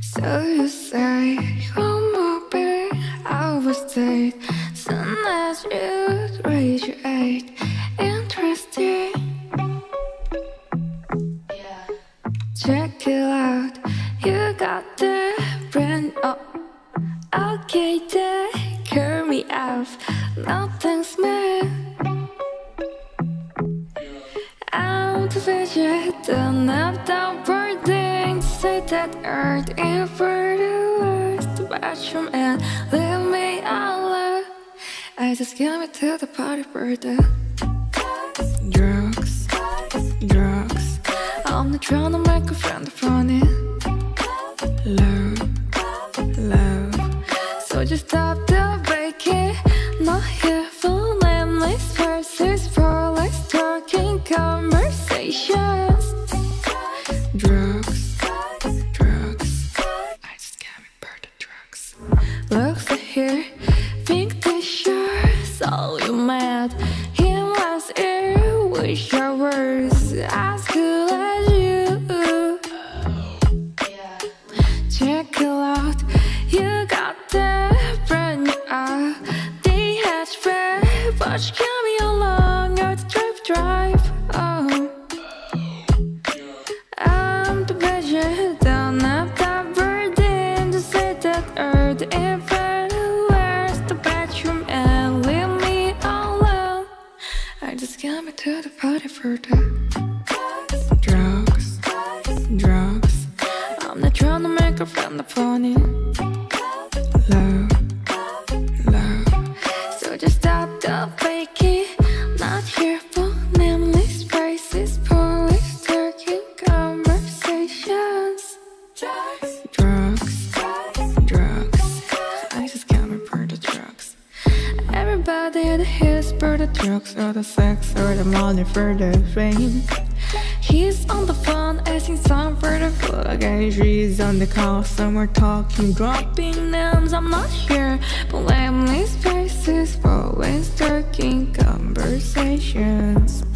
So you say you're moving out of state Soon as you graduate Interesting Check it out. You got the brand. Oh Okay, take care me out Fidget Don't have the wording Say that earth in for the worst Bathroom and leave me alone I just came to the party for the Drugs, drugs. I'm not trying to make a friend funny Love, love. So just stop Drugs, drugs. I just can't remember the drugs. Looks here Think this sure So you mad. He was here wish your words. As good as you. Check it out, you got the brand new uh, They had spread, but you The don't the burden to earth the and leave me alone. I just came to the party for the drugs, drugs. I'm not trying to make a friend funny. Love, love. So just stop the faking. Not Everybody at his for the drugs or the sex or the money for the fame. He's on the phone asking some for the food again. She's on the call, somewhere talking, dropping names. I'm not here but lamely spaces, always talking conversations.